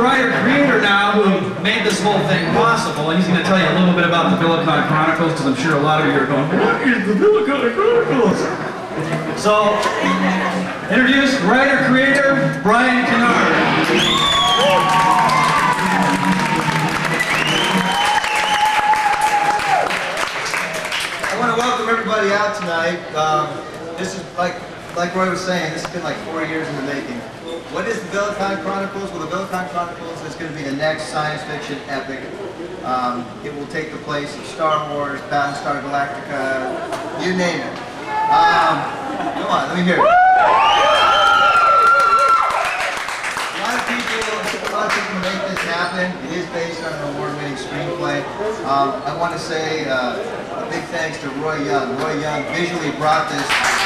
writer creator now who made this whole thing possible, and he's going to tell you a little bit about the Villikon Chronicles, because I'm sure a lot of you are going, what is the Villikon Chronicles? So, introduce writer creator Bryan Kinnaird. I want to welcome everybody out tonight. Um, this is like, like Roy was saying, this has been like four years in the making. What is the Villikon Chronicles? Well, the Villikon Chronicles is going to be the next science fiction epic. Um, it will take the place of Star Wars, Battlestar Galactica, you name it. Um, come on, let me hear it. A lot of people, a lot of people make this happen. It is based on an award-winning screenplay. Um, I want to say uh, a big thanks to Roy Young. Roy Young visually brought this.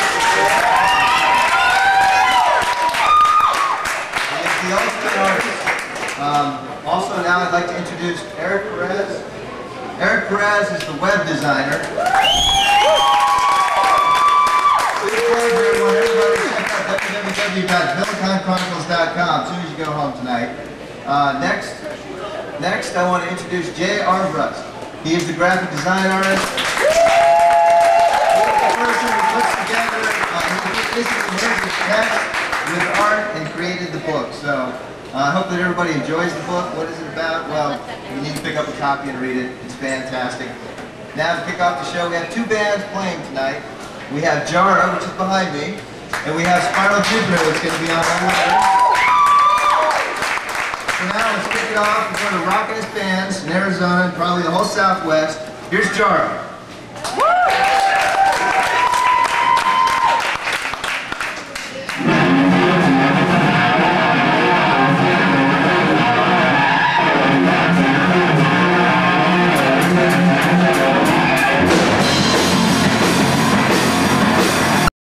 Um, also, now I'd like to introduce Eric Perez. Eric Perez is the web designer. Everyone. As soon as you go home tonight. Uh, next, next I want to introduce. He is the graphic design artist. He's the person who puts together, uh, he basically merged his text with art and created the book. So uh, I hope that everybody enjoys the book. What is it about? Well, you need to pick up a copy and read it. It's fantastic. Now to kick off the show, we have two bands playing tonight. We have Jara, which is behind me, and we have Spiral Jupiter, which is going to be on there. So now let's kick it off. We're going to Rockin' His Bands in Arizona and probably the whole Southwest. Here's Jara.